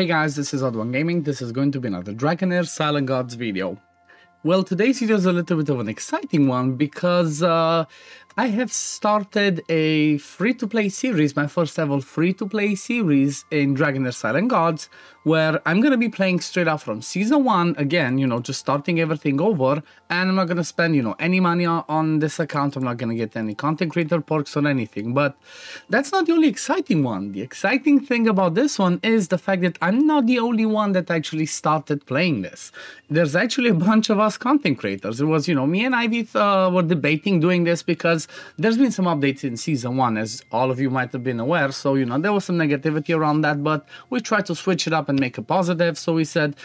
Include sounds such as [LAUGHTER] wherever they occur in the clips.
Hey guys, this is OddOne Gaming. This is going to be another Dragonheir Silent Gods video. Well, today's video is a little bit of an exciting one because uh, I have started a free-to-play series, my first ever free-to-play series in Dragon Dragonheir Silent Gods, where I'm going to be playing straight out from Season 1, again, you know, just starting everything over, and I'm not going to spend, you know, any money on this account, I'm not going to get any content creator perks or anything, but that's not the only exciting one. The exciting thing about this one is the fact that I'm not the only one that actually started playing this. There's actually a bunch of us content creators. It was, you know, me and Ivy uh, were debating doing this because there's been some updates in season one, as all of you might have been aware. So, you know, there was some negativity around that, but we tried to switch it up and make it positive. So we said,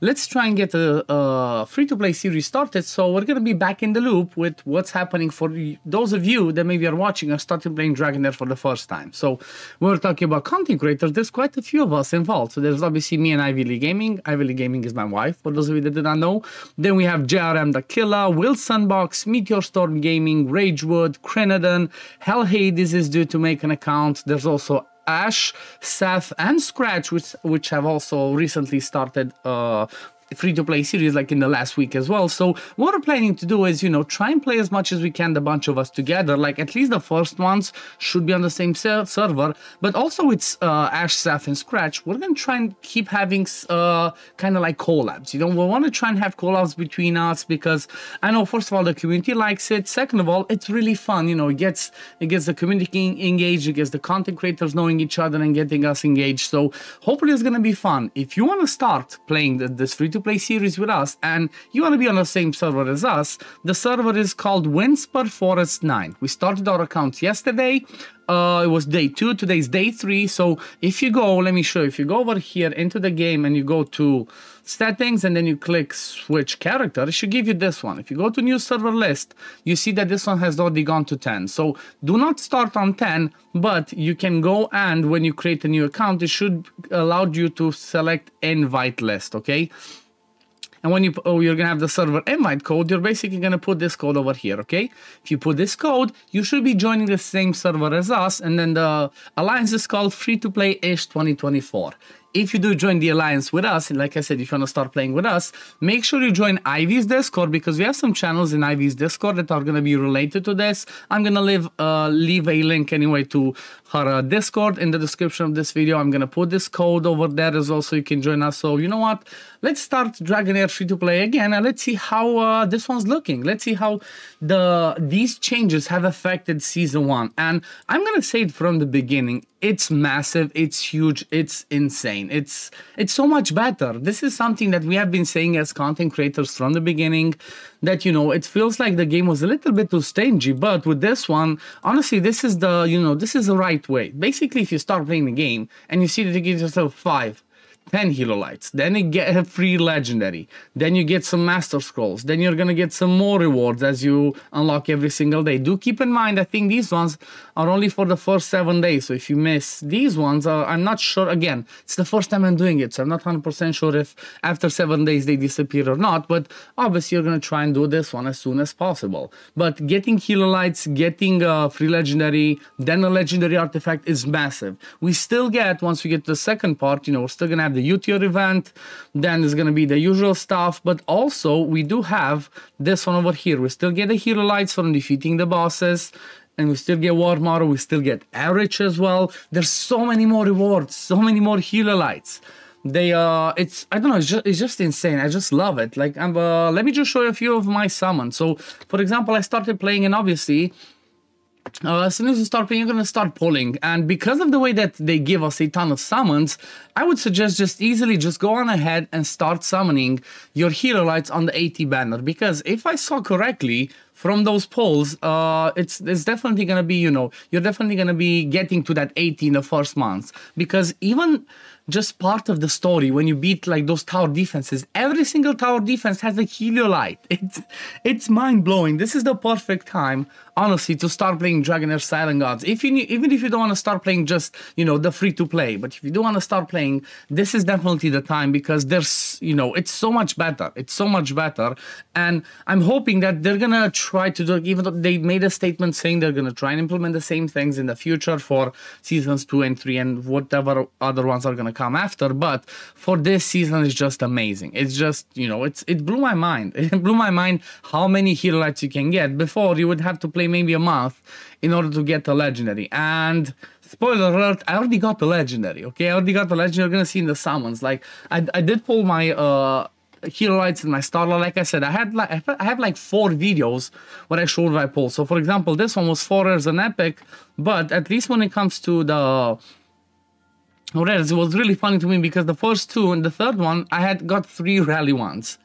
let's try and get a, a free-to-play series started. So we're going to be back in the loop with what's happening for those of you that maybe are watching or starting playing Dragonheir for the first time. So we're talking about content creators, there's quite a few of us involved. So there's obviously me and Ivy Lee Gaming. Ivy Lee Gaming is my wife, for those of you that did not know. Then we have JRM the Killer, Wilson Box, Meteor Storm Gaming, Ragewood, Crenadon, HellHades is due to make an account. There's also Ash, Seth, and Scratch, which which have also recently started uh, free to play series like in the last week as well. So what we're planning to do is, you know, try and play as much as we can, the bunch of us together. Like at least the first ones should be on the same ser server, but also it's uh, Ash, Seth, and Scratch. We're gonna try and keep having uh, kind of like collabs. You know, we want to try and have collabs between us because I know first of all the community likes it. Second of all, it's really fun. You know, it gets it gets the community engaged, it gets the content creators knowing each other and getting us engaged. So hopefully it's gonna be fun. If you want to start playing the, this free to play series with us and you want to be on the same server as us, the server is called Winspur Forest 9. We started our account yesterday. Uh, it was day two, today's day three. So if you go, let me show you, if you go over here into the game and you go to settings and then you click switch character, it should give you this one. If you go to new server list, you see that this one has already gone to 10. So do not start on 10, but you can go and when you create a new account, it should allow you to select invite list, okay? And when you oh, you're gonna have the server invite code, you're basically gonna put this code over here, okay? If you put this code, you should be joining the same server as us, and then the alliance is called Free to Play Ish 2024 if you do join the alliance with us, and like I said, if you want to start playing with us, make sure you join Ivy's Discord because we have some channels in Ivy's Discord that are going to be related to this. I'm going to leave, uh, leave a link anyway to her uh, Discord in the description of this video. I'm going to put this code over there as well so you can join us. So you know what? Let's start Dragonheir free to play again and let's see how uh, this one's looking. Let's see how the these changes have affected season one. And I'm going to say it from the beginning. It's massive. It's huge. It's insane. It's it's so much better. This is something that we have been saying as content creators from the beginning that you know it feels like the game was a little bit too stingy but with this one honestly this is the you know this is the right way basically if you start playing the game and you see that you give yourself five 10 Helolites. Then you get a free legendary. Then you get some master scrolls. Then you're gonna get some more rewards as you unlock every single day. Do keep in mind, I think these ones are only for the first seven days. So if you miss these ones, uh, I'm not sure. Again, it's the first time I'm doing it, so I'm not 100% sure if after seven days they disappear or not. But obviously, you're gonna try and do this one as soon as possible. But getting Helolites, getting a free legendary, then a legendary artifact is massive. We still get once we get to the second part. You know, we're still gonna have the UTR event, then it's going to be the usual stuff, but also we do have this one over here. We still get the hero lights from defeating the bosses, and we still get War Model, we still get Erich as well. There's so many more rewards, so many more Helolites. They uh, it's I don't know, it's just it's just insane. I just love it. Like I'm uh, let me just show you a few of my summons. So for example, I started playing, and obviously uh, as soon as you start playing, you're gonna start pulling. And because of the way that they give us a ton of summons, I would suggest just easily just go on ahead and start summoning your Helolites on the AT banner. Because if I saw correctly, from those polls, uh, it's it's definitely gonna be, you know, you're definitely gonna be getting to that 80 in the first month. Because even just part of the story when you beat like those tower defenses. Every single tower defense has a Heliolite. [LAUGHS] It's it's mind blowing. This is the perfect time, honestly, to start playing Dragonheir Silent Gods. If you even if you don't want to start playing just you know the free to play, but if you do want to start playing, this is definitely the time because there's you know it's so much better. It's so much better, and I'm hoping that they're gonna try try to do, even though they made a statement saying they're going to try and implement the same things in the future for seasons two and three and whatever other ones are going to come after. But for this season, it's just amazing. It's just, you know, it's it blew my mind. [LAUGHS] It blew my mind how many hero lights you can get. Before, you would have to play maybe a month in order to get the legendary. And spoiler alert, I already got the legendary. Okay, I already got the legendary. You're gonna see in the summons. Like I, I did pull my uh hero lights in my starter. Like I said, I had like I have like four videos where I showed my pull. So for example, this one was four as an epic, but at least when it comes to the rares, it was really funny to me because the first two and the third one I had got three rally ones.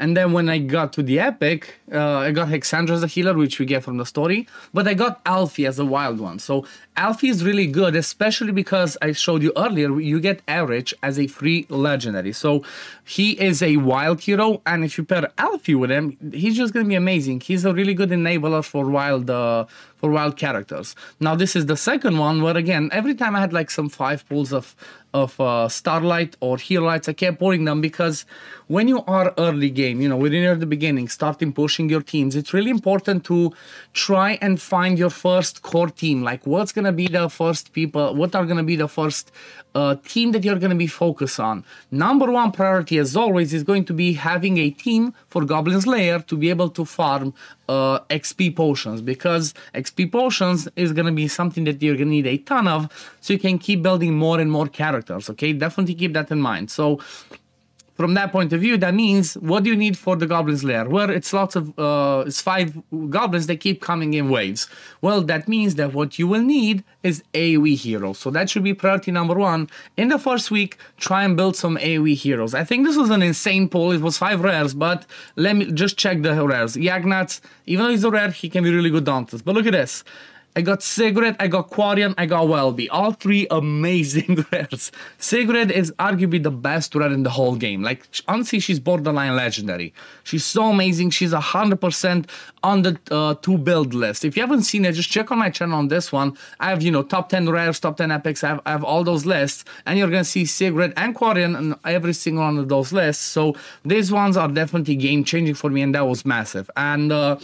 And then when I got to the epic, uh, I got Hexandra as a healer, which we get from the story, but I got Alfie as a wild one. So Alfie is really good, especially because I showed you earlier, you get Erich as a free legendary. So he is a wild hero, and if you pair Alfie with him, he's just gonna be amazing. He's a really good enabler for wild uh, for wild characters. Now this is the second one where again, every time I had like some five pulls of of uh, Starlight or Hero Lights, I kept pulling them because when you are early game, you know, at the beginning, starting pushing your teams, it's really important to try and find your first core team. Like what's gonna be the first people, what are gonna be the first uh, team that you're gonna be focused on. Number one priority, as always, is going to be having a team for Goblin Slayer to be able to farm uh, XP potions because XP potions is gonna be something that you're gonna need a ton of, so you can keep building more and more characters. Okay, definitely keep that in mind. So from that point of view, that means what do you need for the Goblins Lair? Well, it's lots of, uh, it's five goblins that keep coming in waves. Well, that means that what you will need is AoE heroes. So that should be priority number one. In the first week, try and build some AoE heroes. I think this was an insane poll. It was five rares, but let me just check the rares. Yagnats, even though he's a rare, he can be really good Dauntless. But look at this. I got Sigrid, I got Quarian, I got Welby. All three amazing [LAUGHS] rares. Sigrid is arguably the best rare in the whole game. Like, honestly, she's borderline legendary. She's so amazing. She's 100% on the uh, two build list. If you haven't seen it, just check on my channel on this one. I have, you know, top 10 rares, top 10 epics. I have, I have all those lists. And you're going to see Sigrid and Quarian on every single one of those lists. So these ones are definitely game changing for me. And that was massive. And, uh,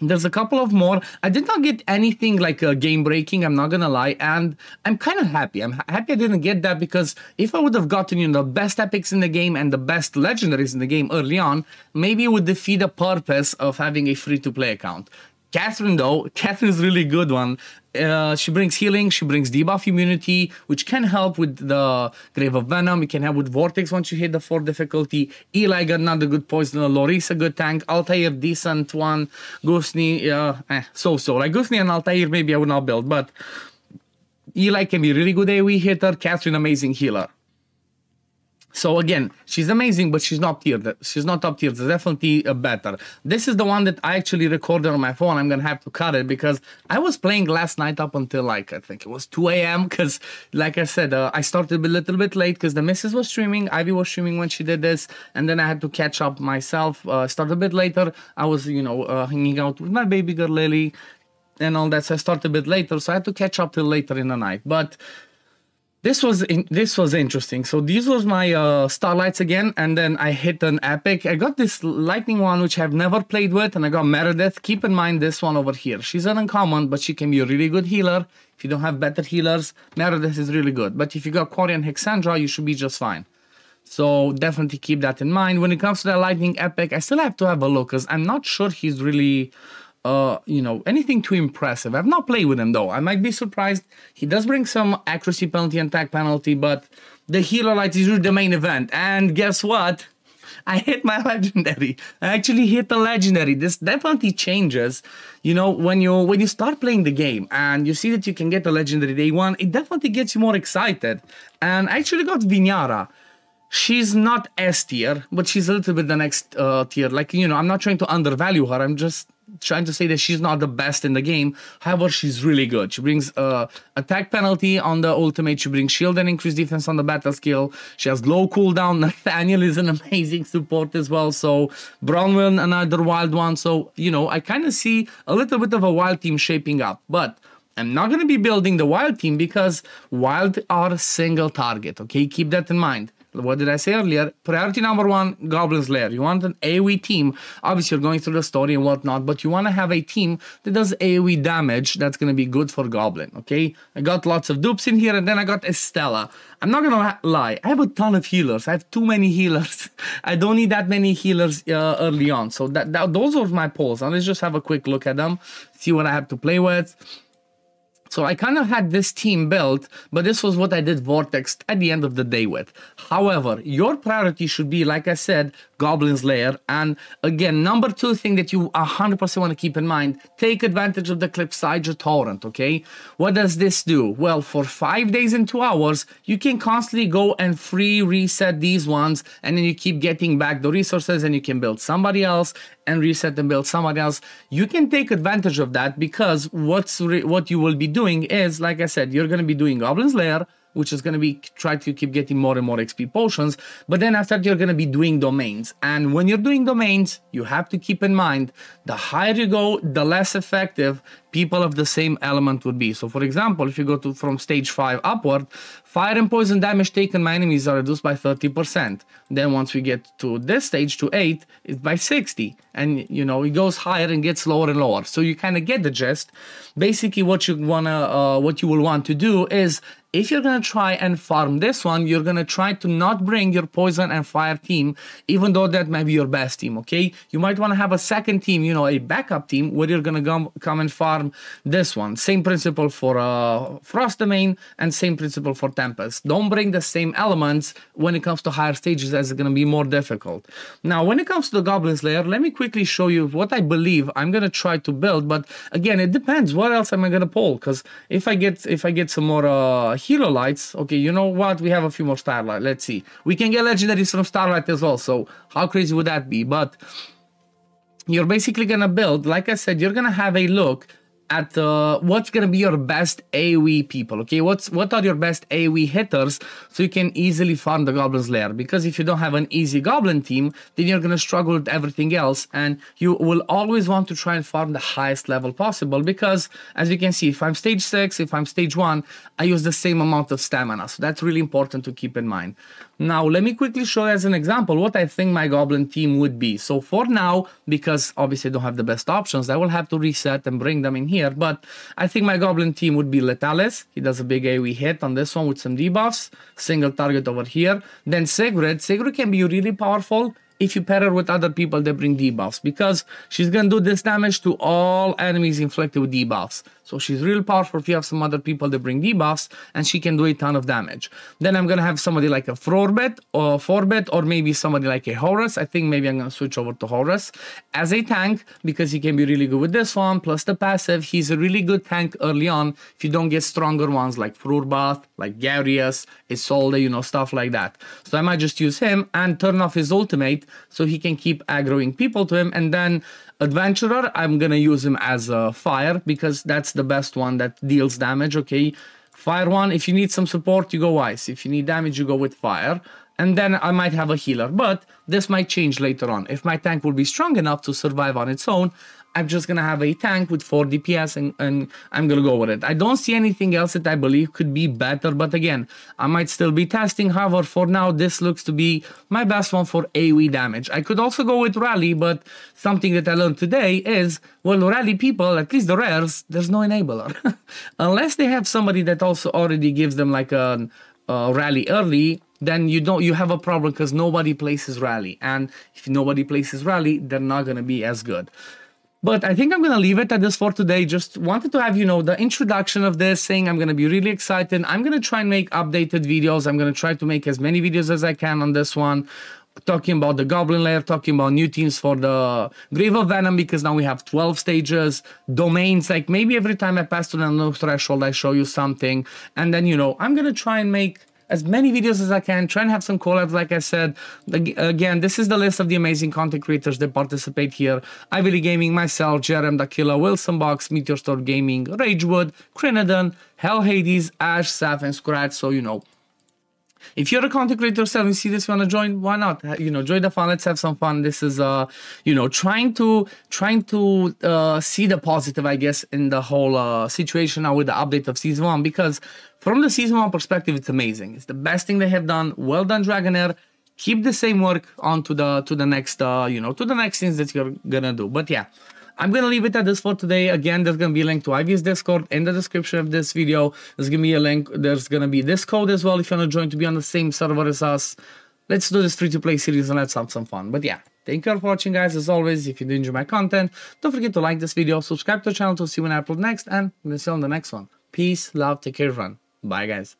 there's a couple of more. I did not get anything like uh, a game breaking, I'm not gonna lie, and I'm kind of happy. I'm happy I didn't get that because if I would have gotten you know the best epics in the game and the best legendaries in the game early on, maybe it would defeat the purpose of having a free to play account. Catherine, though, Catherine is really good one. Uh, she brings healing, she brings debuff immunity, which can help with the Grave of Venom. It can help with Vortex once you hit the 4 difficulty. Eli got another good poisoner. Loris a good tank. Altair, decent one. Gusni, uh, eh, so-so. Like Gusni and Altair, maybe I would not build, but Eli can be really good AoE hitter. Catherine, amazing healer. So again, she's amazing, but she's not tier. She's not top tier. There's definitely a better. This is the one that I actually recorded on my phone. I'm gonna have to cut it because I was playing last night up until like I think it was 2 a.m. Because like I said, uh, I started a little bit late because the missus was streaming. Ivy was streaming when she did this, and then I had to catch up myself. Uh, started a bit later. I was you know uh, hanging out with my baby girl Lily and all that. So I started a bit later. So I had to catch up till later in the night, but this was in, this was interesting. So these was my uh, starlights again, and then I hit an epic. I got this lightning one which I've never played with, and I got Meredith. Keep in mind this one over here. She's an uncommon, but she can be a really good healer. If you don't have better healers, Meredith is really good. But if you got Quarian Hexandra, you should be just fine. So definitely keep that in mind. When it comes to the lightning epic, I still have to have a look because I'm not sure he's really uh, you know, anything too impressive. I've not played with him though. I might be surprised. He does bring some accuracy penalty and attack penalty, but the hero light is really the main event. And guess what? [LAUGHS] I hit my [LAUGHS] legendary. I actually hit the legendary. This definitely changes. You know, when you when you start playing the game and you see that you can get the legendary day one, it definitely gets you more excited. And I actually got Vinyara she's not S tier, but she's a little bit the next uh, tier. Like, you know, I'm not trying to undervalue her. I'm just trying to say that she's not the best in the game. However, she's really good. She brings uh, attack penalty on the ultimate. She brings shield and increased defense on the battle skill. She has low cooldown. [LAUGHS] Nathaniel is an amazing support as well. So Bronwyn, another wild one. So, you know, I kind of see a little bit of a wild team shaping up. But I'm not going to be building the wild team because wild are single target. Okay, keep that in mind what did I say earlier? Priority number one, Goblin Slayer. You want an AoE team. Obviously, you're going through the story and whatnot, but you want to have a team that does AoE damage that's going to be good for Goblin, okay? I got lots of dupes in here, and then I got Estella. I'm not going to lie, I have a ton of healers. I have too many healers. [LAUGHS] I don't need that many healers uh, early on. So that, that those are my polls. And let's just have a quick look at them, see what I have to play with. So I kind of had this team built, but this was what I did Vortex at the end of the day with. However, your priority should be, like I said, Goblin's Lair. And again, number two thing that you 100% want to keep in mind, take advantage of the Clipsaija torrent, okay? What does this do? Well, for five days and two hours, you can constantly go and free reset these ones, and then you keep getting back the resources and you can build somebody else and reset and build somebody else. You can take advantage of that because what's what you will be doing is, like I said, you're going to be doing Goblin's Lair, which is going to be try to keep getting more and more XP potions. But then after that, you're going to be doing domains. And when you're doing domains, you have to keep in mind the higher you go, the less effective people of the same element would be. So for example, if you go to from stage 5 upward, fire and poison damage taken by enemies are reduced by 30%. Then once we get to this stage, to 8, it's by 60. And you know, it goes higher and gets lower and lower. So you kind of get the gist. Basically what you wanna, uh, what you will want to do is if you're gonna try and farm this one, you're gonna try to not bring your poison and fire team, even though that might be your best team, okay? You might wanna have a second team, you know, a backup team where you're gonna come, come and farm this one. Same principle for uh, Frost Domain and same principle for Tempest. Don't bring the same elements when it comes to higher stages as it's gonna be more difficult. Now, when it comes to the Goblin Slayer, let me quickly show you what I believe I'm gonna try to build, but again, it depends. What else am I gonna pull? Because if I get if I get some more uh, hero lights. Okay, you know what? We have a few more starlight. Let's see. We can get legendaries from starlight as well. So how crazy would that be? But you're basically gonna build, like I said, you're gonna have a look at uh, what's gonna be your best AoE people. Okay, what's what are your best AoE hitters so you can easily farm the Goblin's Lair. Because if you don't have an easy Goblin team, then you're gonna struggle with everything else, and you will always want to try and farm the highest level possible. Because as you can see, if I'm stage six, if I'm stage one, I use the same amount of stamina. So that's really important to keep in mind. Now, let me quickly show as an example what I think my Goblin team would be. So for now, because obviously I don't have the best options, I will have to reset and bring them in here. But I think my Goblin team would be Letalis. He does a big AoE hit on this one with some debuffs. Single target over here. Then Sigrid. Sigrid can be really powerful if you pair her with other people that bring debuffs because she's gonna do this damage to all enemies inflicted with debuffs. So she's real powerful if you have some other people that bring debuffs and she can do a ton of damage. Then I'm gonna have somebody like a Frorbet or Forbet or maybe somebody like a Horus. I think maybe I'm gonna switch over to Horus as a tank because he can be really good with this one. Plus the passive, he's a really good tank early on if you don't get stronger ones like Frurbath, like Garius, Isolde, you know, stuff like that. So I might just use him and turn off his ultimate so he can keep aggroing people to him and then Adventurer, I'm gonna use him as a fire because that's the best one that deals damage, okay? Fire one, if you need some support, you go ice. If you need damage, you go with fire. And then I might have a healer, but this might change later on. If my tank will be strong enough to survive on its own, I'm just gonna have a tank with 4 DPS and, and I'm gonna go with it. I don't see anything else that I believe could be better, but again, I might still be testing. However, for now, this looks to be my best one for AoE damage. I could also go with Rally, but something that I learned today is, well, Rally people, at least the rares, there's no enabler. [LAUGHS] Unless they have somebody that also already gives them like a, a Rally early, then you don't you have a problem because nobody places rally and if nobody places rally they're not going to be as good but I think I'm going to leave it at this for today. Just wanted to have, you know, the introduction of this, saying I'm going to be really excited. I'm going to try and make updated videos. I'm going to try to make as many videos as I can on this one. Talking about the Goblin Lair, talking about new teams for the Grave of Venom, because now we have 12 stages, domains, like maybe every time I pass to the new threshold, I show you something. And then, you know, I'm going to try and make as many videos as I can, try and have some collabs, like I said. Again, this is the list of the amazing content creators that participate here. Ivy Gaming, myself, Jerem, Dakila, Wilson Box, Meteor Storm Gaming, Ragewood, Crinodon, HellHades, Ash, Saf, and Scratch. So, you know, if you're a content creator see this, you want to join, why not? You know, join the fun. Let's have some fun. This is, uh, you know, trying to trying to uh, see the positive, I guess, in the whole uh, situation now with the update of season one. Because from the season one perspective, it's amazing. It's the best thing they have done. Well done, Dragonheir. Keep the same work on to the to the next, uh, you know, to the next things that you're gonna do. But yeah. I'm gonna leave it at this for today. Again, there's gonna be a link to Ivy's Discord in the description of this video. There's gonna be a link. There's gonna be this code as well if you wanna join to be on the same server as us. Let's do this free-to-play series and let's have some fun. But yeah, thank you all for watching, guys. As always, if you do enjoy my content, don't forget to like this video, subscribe to the channel to see when I upload next, and we'll see you on the next one. Peace, love, take care, everyone. Bye, guys.